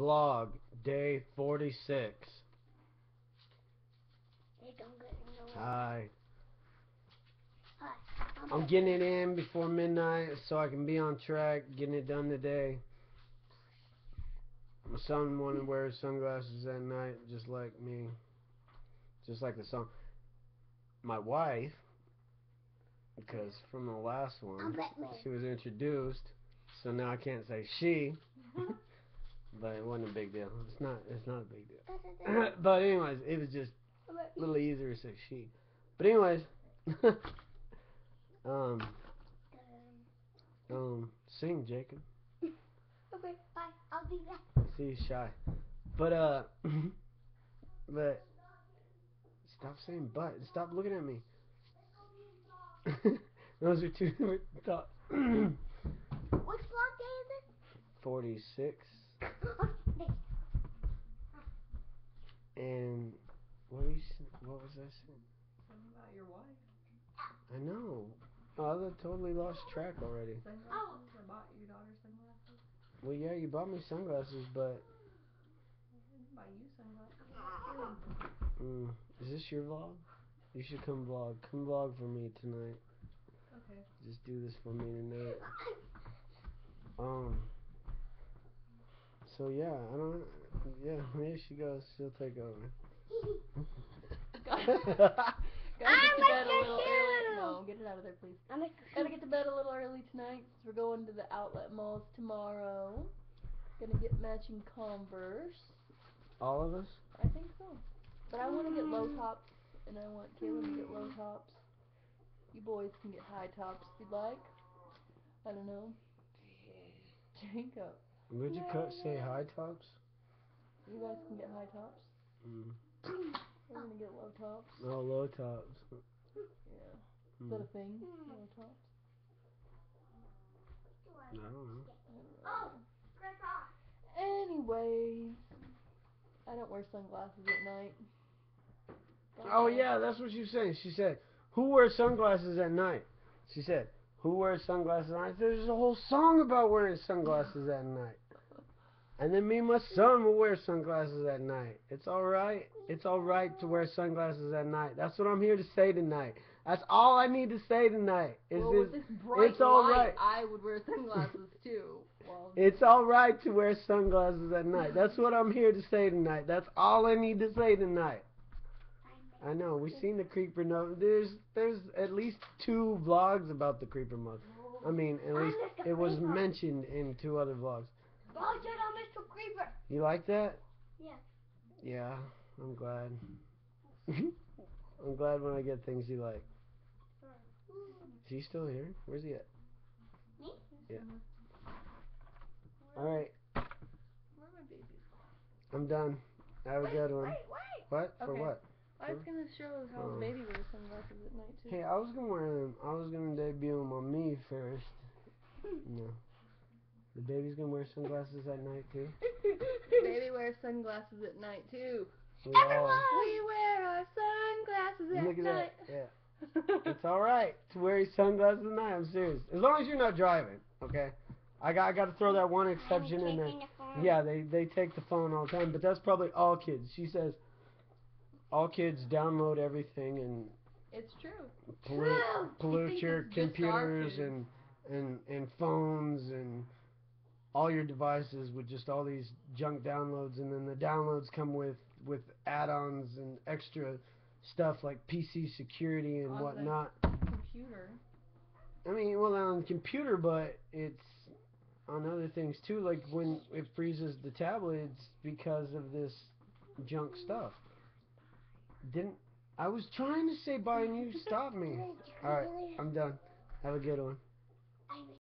blog, day 46. They don't get. Hi. Hi. I'm getting it in before midnight so I can be on track, getting it done today. My son wanted to wear sunglasses at night, just like me. Just like the song. My wife, because from the last one, she was introduced, so now I can't say she, mm-hmm. but it wasn't a big deal. It's not. It's not a big deal. but anyways, it was just a little easier to say she. But anyways, um, um, sing, Jacob. Okay, bye. I'll be back. See, he's shy. But uh, but stop saying but. Stop looking at me. Those are two different thoughts. Which block day is Forty-six it? And what was what was I saying? Something about your wife. I know. Oh, I totally lost track already. Sunglasses. Oh. I bought your daughter sunglasses. Well, yeah, you bought me sunglasses, but I didn't buy you sunglasses. mm, is this your vlog? You should come vlog. Come vlog for me tonight. Okay. Just do this for me tonight. Um. So yeah, I don't. Yeah, there she goes. She'll take over. Gotta get I'm to a bed a little early. No, get it out of there, please. I'm a Gotta get to bed a little early tonight 'cause we're going to the outlet malls tomorrow. Gonna get matching Converse. All of us. I think so. But I want to get low tops, and I want Kaylin to get low tops. You boys can get high tops if you'd like. I don't know. Jacob, Would you cut say high tops? you guys can get high tops. Mm. We're gonna get low tops. No low tops. Yeah. Is that Mm. a thing? Low tops? I don't know. I don't. Anyways, I don't wear sunglasses at night. Oh yeah, that's what she was saying. She said, "Who wears sunglasses at night?" She said, "Who wears sunglasses at night?" There's a whole song about wearing sunglasses at night. And then me and my son will wear sunglasses at night. It's all right. It's all right to wear sunglasses at night. That's what I'm here to say tonight. That's all I need to say tonight. Is well, this, bright it's all light, right. I would wear sunglasses too. Well, it's all right to wear sunglasses at night. That's what I'm here to say tonight. That's all I need to say tonight. I know. We've seen the creeper no There's there's at least two vlogs about the creeper mug. I mean, at least it was mentioned in two other vlogs. Oh, shut up, Mr. Creeper. You like that? Yeah. Yeah, I'm glad. I'm glad when I get things you like. Mm. Is he still here? Where's he at? Me? Yeah. All right, Where are my babies? I'm done. Have a good one. Wait, wait. What? For Okay. what? I was gonna show how oh. the baby wears sunglasses at night too. Hey, I was gonna wear them. I was gonna debut them on me first. No. The baby's gonna wear sunglasses at night too. baby wears sunglasses at night too. We all. We wear our sunglasses at Look at night. that. Yeah. It's all right to wear your sunglasses at night. I'm serious. As long as you're not driving, okay. I got I got to throw that one exception in there. Yeah, they they take the phone all the time, but that's probably all kids. She says all kids download everything and It's true. pollute, True. pollute thinks your it's just our computers and and and phones and all your devices with just all these junk downloads and then the downloads come with with add-ons and extra stuff like PC security and On the- whatnot. Computer. I mean, well, on the computer, but it's on other things too. Like when it freezes the tablets because of this junk stuff. Didn't I was trying to say bye and you stopped me. All right, I'm done. Have a good one.